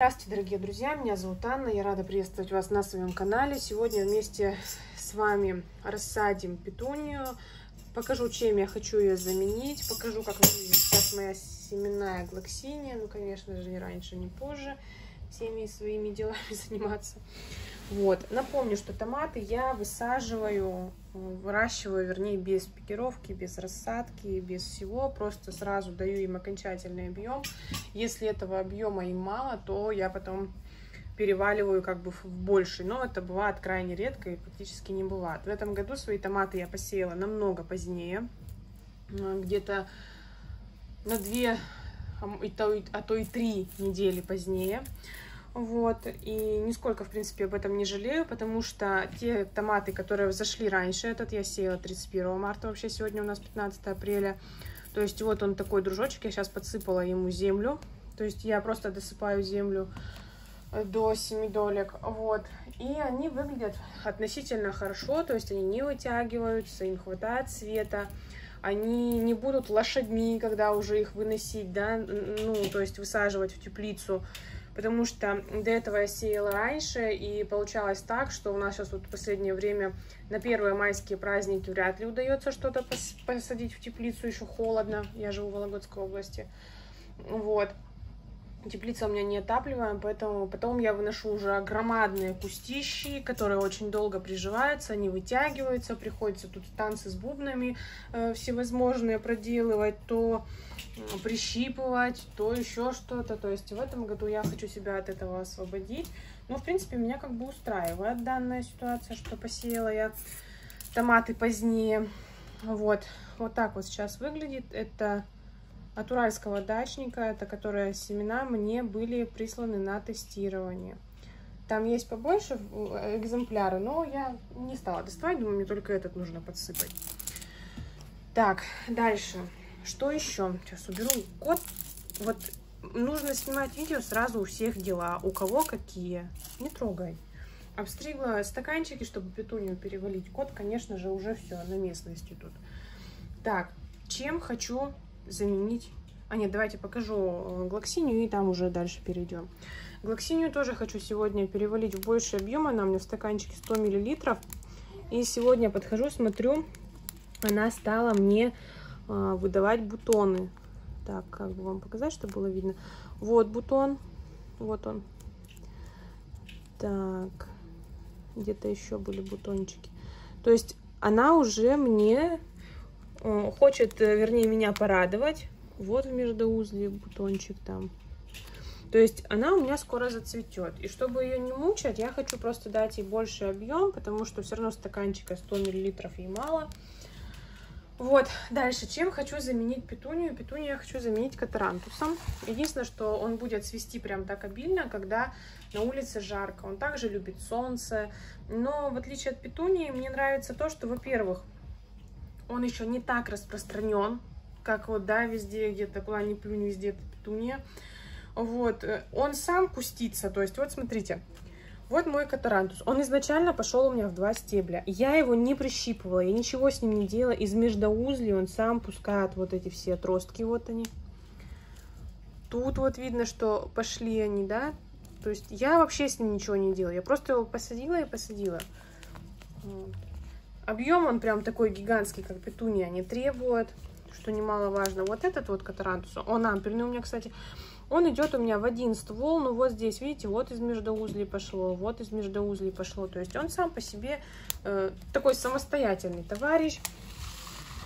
Здравствуйте, дорогие друзья! Меня зовут Анна, я рада приветствовать вас на своем канале. Сегодня вместе с вами рассадим петунию, покажу, чем я хочу ее заменить, покажу, как выглядит сейчас моя семенная глоксиния, ну, конечно же, не раньше, не позже, всеми своими делами заниматься. Вот, напомню, что томаты я высаживаю, выращиваю, вернее, без пикировки, без рассадки, без всего, просто сразу даю им окончательный объем. Если этого объема им мало, то я потом переваливаю как бы в больший, но это бывает крайне редко и практически не бывает. В этом году свои томаты я посеяла намного позднее, где-то на две, а то и три недели позднее. Вот, и нисколько, в принципе, об этом не жалею, потому что те томаты, которые взошли раньше, этот я сеяла 31 марта, вообще сегодня у нас 15 апреля, то есть вот он такой дружочек, я сейчас подсыпала ему землю, то есть я просто досыпаю землю до 7 долек, вот, и они выглядят относительно хорошо, то есть они не вытягиваются, им хватает света, они не будут лошадьми, когда уже их выносить, да, ну, то есть высаживать в теплицу, потому что до этого я сеяла раньше, и получалось так, что у нас сейчас вот в последнее время на первые майские праздники вряд ли удается что-то посадить в теплицу, еще холодно, я живу в Вологодской области, вот. Теплица у меня не отапливаем, поэтому потом я выношу уже громадные кустищи, которые очень долго приживаются, они вытягиваются, приходится тут танцы с бубнами э, всевозможные проделывать, то прищипывать, то еще что-то. То есть в этом году я хочу себя от этого освободить. Ну, в принципе, меня как бы устраивает данная ситуация, что посеяла я томаты позднее. Вот, вот так вот сейчас выглядит. Это от уральского дачника, это которые семена мне были присланы на тестирование. Там есть побольше экземпляры, но я не стала доставать, думаю, мне только этот нужно подсыпать. Так, дальше. Что еще? Сейчас уберу код. Вот нужно снимать видео сразу у всех дела. У кого какие. Не трогай. Обстригла стаканчики, чтобы петунию перевалить. Кот, конечно же, уже все на местности тут. Так, чем хочу заменить... А нет, давайте покажу э, глоксинию и там уже дальше перейдем. Глоксинию тоже хочу сегодня перевалить в больший объем. Она у меня в стаканчике 100 мл. И сегодня подхожу, смотрю, она стала мне э, выдавать бутоны. Так, как бы вам показать, чтобы было видно. Вот бутон, вот он. Так, где-то еще были бутончики. То есть она уже мне хочет, э, вернее, меня порадовать. Вот в междоузле бутончик там. То есть она у меня скоро зацветет. И чтобы ее не мучать, я хочу просто дать ей больше объем, потому что все равно стаканчика 100 мл ей мало. Вот, дальше, чем хочу заменить петунию? Петунию я хочу заменить катарантусом. Единственное, что он будет свести прям так обильно, когда на улице жарко. Он также любит солнце. Но в отличие от петунии, мне нравится то, что, во-первых, он еще не так распространен, как вот, да, везде где-то, куда ни плюнь, везде это петуния. Вот, э, он сам кустится, то есть, вот смотрите, вот мой катарантус. Он изначально пошел у меня в два стебля. Я его не прищипывала, я ничего с ним не делала. Из междоузлей он сам пускает вот эти все отростки, вот они. Тут вот видно, что пошли они, да. То есть я вообще с ним ничего не делала. Я просто его посадила и посадила. Вот. Объем он прям такой гигантский, как петуния, не требует, что немаловажно. Вот этот вот катарантус, он ампельный у меня, кстати, он идет у меня в один ствол, ну вот здесь, видите, вот из междоузлей пошло, вот из междоузлей пошло. То есть он сам по себе э, такой самостоятельный товарищ.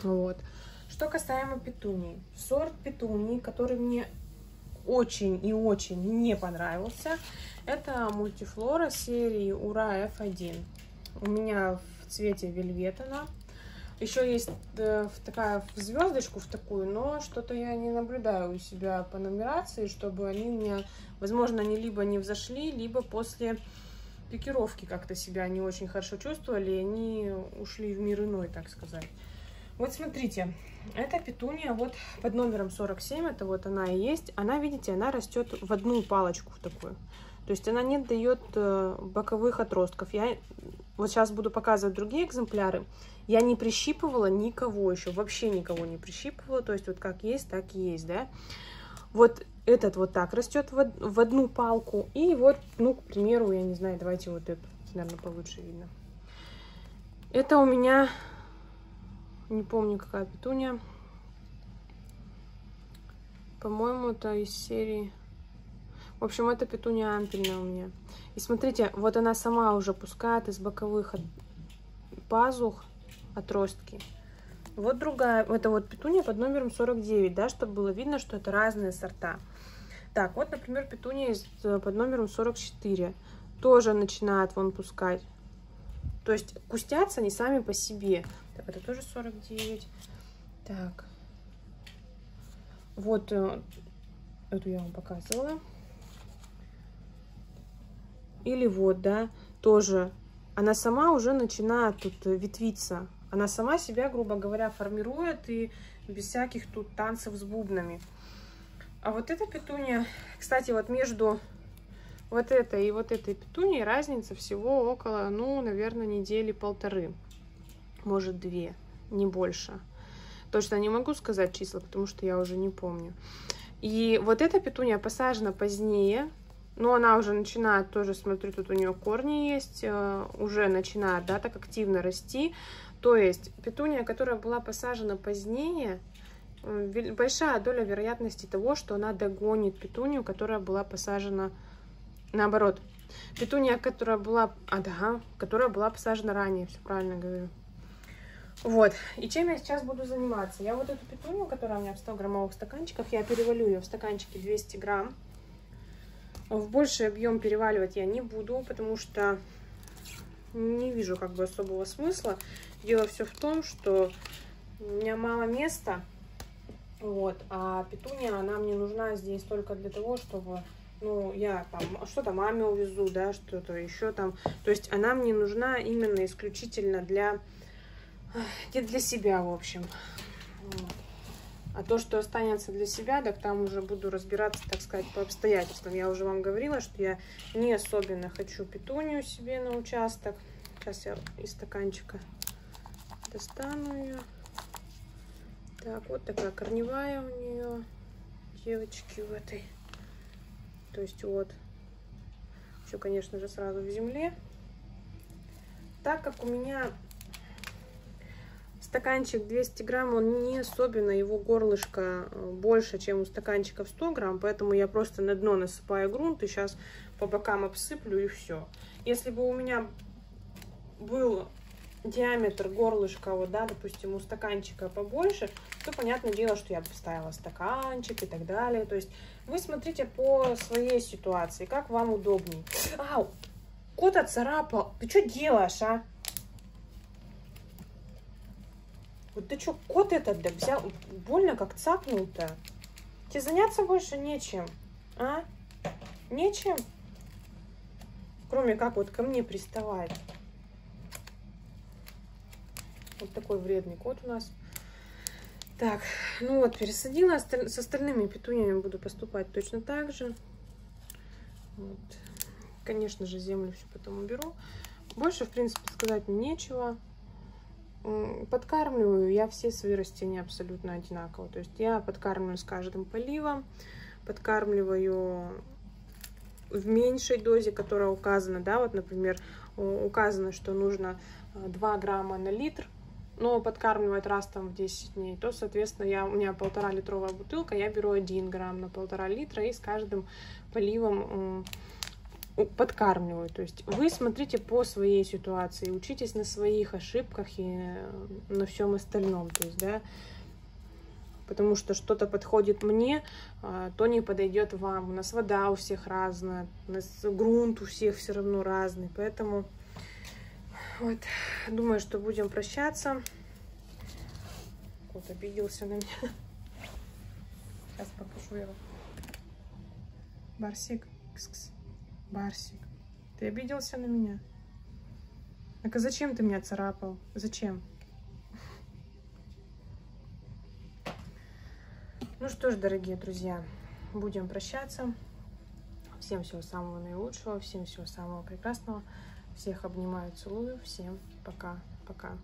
Вот. Что касаемо петунии. Сорт петунии, который мне очень и очень не понравился, это мультифлора серии Ура F1. У меня цвете вельвет она. Еще есть э, такая в звездочку, в такую, но что-то я не наблюдаю у себя по нумерации, чтобы они у меня, возможно, они либо не взошли, либо после пикировки как-то себя не очень хорошо чувствовали, и они ушли в мир иной, так сказать. Вот смотрите, эта петуния вот под номером 47, это вот она и есть. Она, видите, она растет в одну палочку в такую. То есть она не дает э, боковых отростков. Я вот сейчас буду показывать другие экземпляры. Я не прищипывала никого еще, вообще никого не прищипывала. То есть вот как есть, так и есть, да. Вот Этот вот так растет в, одну палку. И вот, ну, к примеру, я не знаю, давайте вот эту, наверное, получше видно. Это у меня, не помню, какая петуния. По-моему, это из серии... В общем, это петуния ампельная у меня. И смотрите, вот она сама уже пускает из боковых пазух отростки. Вот другая, это вот петуния под номером 49, да, чтобы было видно, что это разные сорта. Так, вот, например, петуния э, под номером 44 тоже начинает вон пускать. То есть кустятся они сами по себе. Так, это тоже 49. Так. Вот э, эту я вам показывала. Или вот, да, тоже она сама уже начинает тут ветвиться. Она сама себя, грубо говоря, формирует и без всяких тут танцев с бубнами. А вот эта петуния, кстати, вот между вот этой и вот этой петунией разница всего около, ну, наверное, недели полторы. Может, две, не больше. Точно не могу сказать числа, потому что я уже не помню. И вот эта петуния посажена позднее, но она уже начинает тоже, смотрю, тут у нее корни есть, э, уже начинает, да, так активно расти. То есть петуния, которая была посажена позднее, большая доля вероятности того, что она догонит петунию, которая была посажена наоборот. Петуния, которая была, а да, которая была посажена ранее, все правильно говорю. Вот, и чем я сейчас буду заниматься? Я вот эту петунию, которая у меня в 100 граммовых стаканчиках, я перевалю ее в стаканчике 200 грамм. В больший объем переваливать я не буду, потому что не вижу как бы особого смысла. Дело все в том, что у меня мало места, вот, а петуния, она мне нужна здесь только для того, чтобы, ну, я там что-то маме увезу, да, что-то еще там. То есть она мне нужна именно исключительно для, для себя, в общем. Вот. А то, что останется для себя, так там уже буду разбираться, так сказать, по обстоятельствам. Я уже вам говорила, что я не особенно хочу петунию себе на участок. Сейчас я из стаканчика достану ее. Так, вот такая корневая у нее, девочки, в этой. То есть вот, все, конечно же, сразу в земле. Так как у меня стаканчик 200 грамм, он не особенно, его горлышко э, больше, чем у стаканчика в 100 грамм, поэтому я просто на дно насыпаю грунт и сейчас по бокам обсыплю и все. Если бы у меня был диаметр горлышка, вот, да, допустим, у стаканчика побольше, то понятное дело, что я бы поставила стаканчик и так далее. То есть вы смотрите по своей ситуации, как вам удобней. Ау, кот отцарапал. Ты что делаешь, а? Вот ты что, кот этот да взял, больно как цапнул-то. Тебе заняться больше нечем, а? Нечем? Кроме как вот ко мне приставать. Вот такой вредный кот у нас. Так, ну вот, пересадила. С остальными петуниями буду поступать точно так же. Вот. Конечно же, землю все потом уберу. Больше, в принципе, сказать нечего подкармливаю я все свои растения абсолютно одинаково. То есть я подкармливаю с каждым поливом, подкармливаю в меньшей дозе, которая указана, да, вот, например, указано, что нужно 2 грамма на литр, но подкармливать раз там в 10 дней, то, соответственно, я, у меня полтора литровая бутылка, я беру 1 грамм на полтора литра и с каждым поливом подкармливаю. То есть вы смотрите по своей ситуации, учитесь на своих ошибках и э, на всем остальном. То есть, да, потому что что-то подходит мне, а, то не подойдет вам. У нас вода у всех разная, у нас грунт у всех все равно разный, поэтому вот, думаю, что будем прощаться. Вот обиделся на меня. Сейчас покажу его. Барсик. Кс -кс. Барсик, ты обиделся на меня? Так а зачем ты меня царапал? Зачем? Ну что ж, дорогие друзья, будем прощаться. Всем всего самого наилучшего, всем всего самого прекрасного. Всех обнимаю, целую. Всем пока-пока.